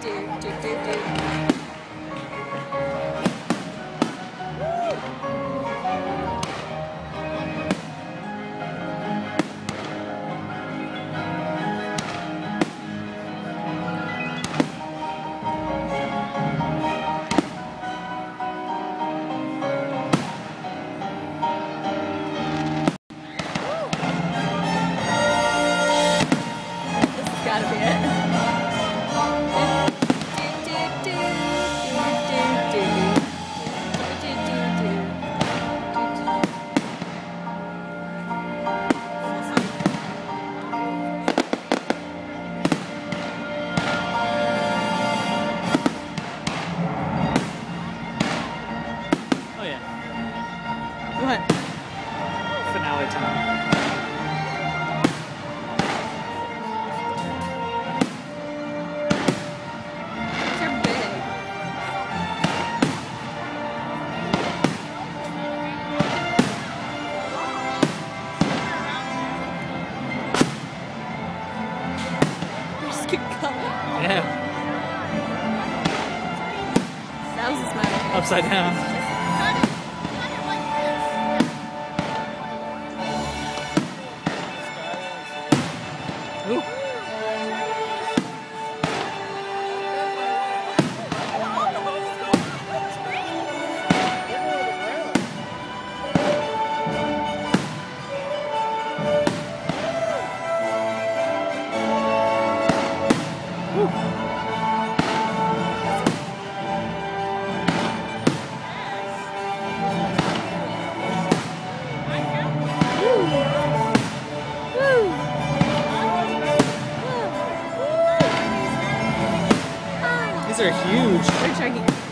do, do, do, do. Has gotta be it. Just keep going. Yeah. That was a smiley face. Upside down. These are huge. They're gigantic.